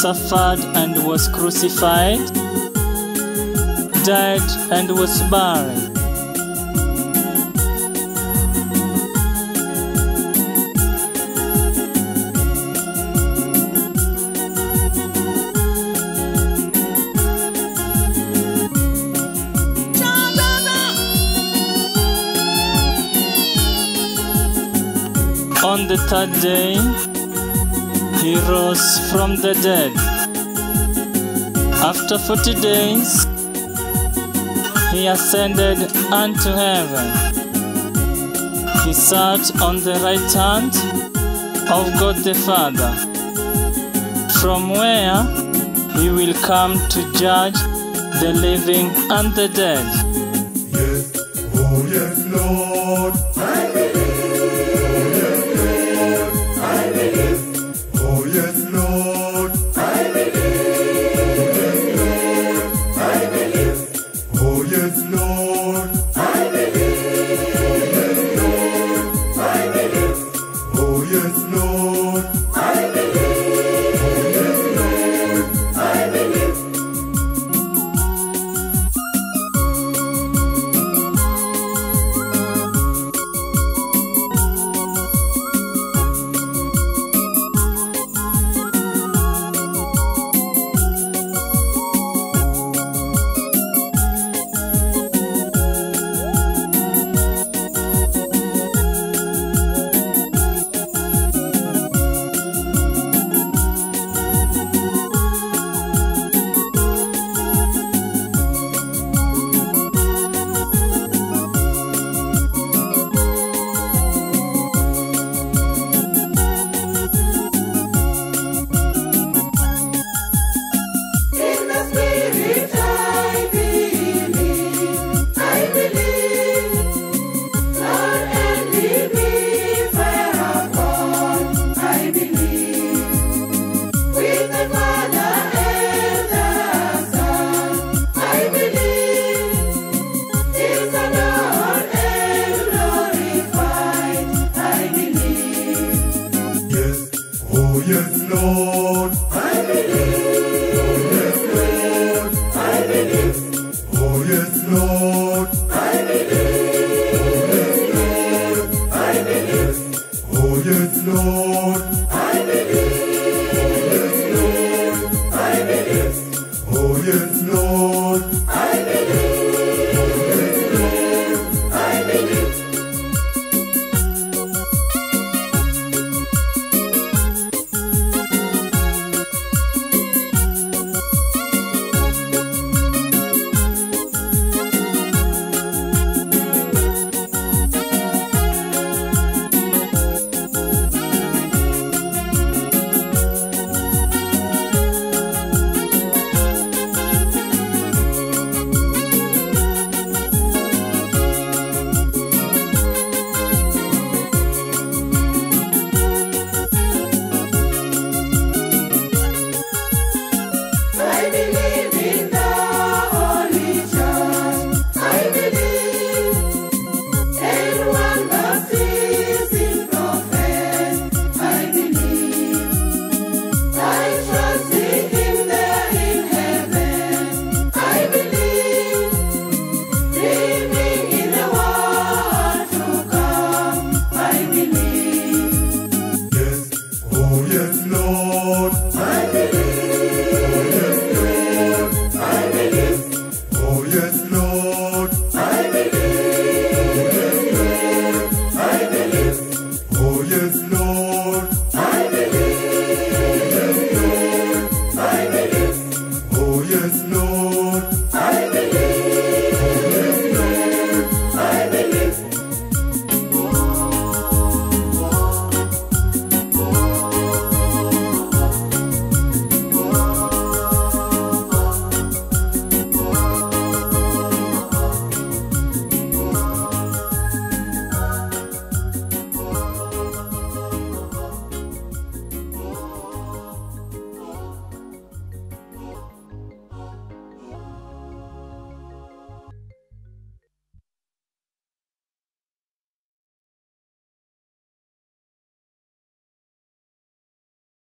suffered and was crucified, died and was buried. On the third day, he rose from the dead. After forty days, he ascended unto heaven. He sat on the right hand of God the Father, from where he will come to judge the living and the dead. Yes, oh yes, Lord. Oh yes, Lord. I believe. Oh yes, Lord. I believe. Oh yes, Lord. I believe. Oh yes, Lord.